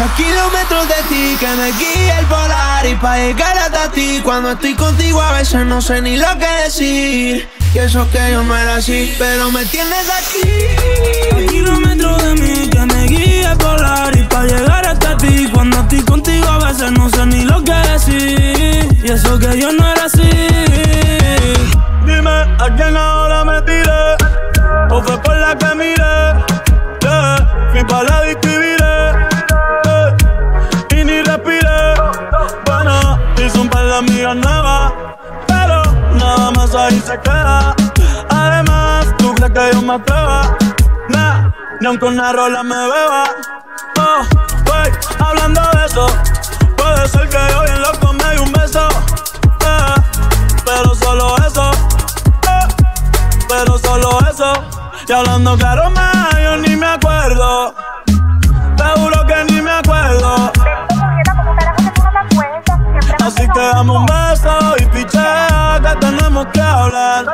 A kilómetros de ti que me guía el polar y pa' llegar hasta ti. Cuando estoy contigo a veces no sé ni lo que decir. Y eso que yo no era así, pero me tienes aquí. A kilómetros de mí que me guía el polar y pa' llegar hasta ti. Cuando estoy contigo a veces no sé ni lo que decir. Y eso que yo no era así. Dime a quién ahora me tiré O fue por la que miré ahí se queda. Además, tú crees que yo me atreva, nah, ni aunque una rola me beba. Oh, wey, hablando de eso, puede ser que yo bien loco me dé un beso, eh, pero solo eso, eh, pero solo eso. Y hablando claro más, yo ni me acuerdo, hablar.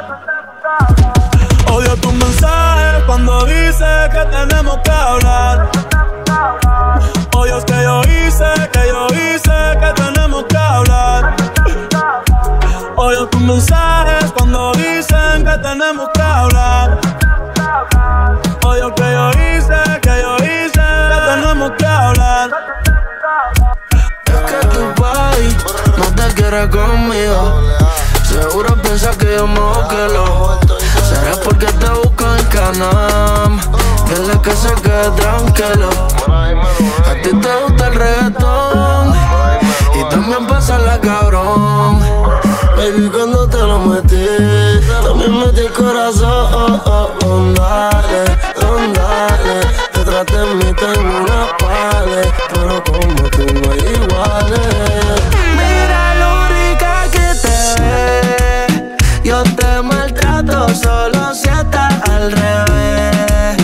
Odio tus mensajes cuando dices que tenemos que hablar. Odios que yo hice, que yo hice, que tenemos que hablar. Odio tus mensajes cuando dicen que tenemos que hablar. Odio que yo hice, que yo hice, que tenemos que hablar. conmigo. Seguro piensa que yo me lo. Será porque te busco en Canam. Dile que se quede tranquilo. A ti te gusta el reggaetón. Y también pasa la cabrón. Baby, cuando te lo metí, también metí el corazón. Dale, dale, te traté tengo solo si estás al revés.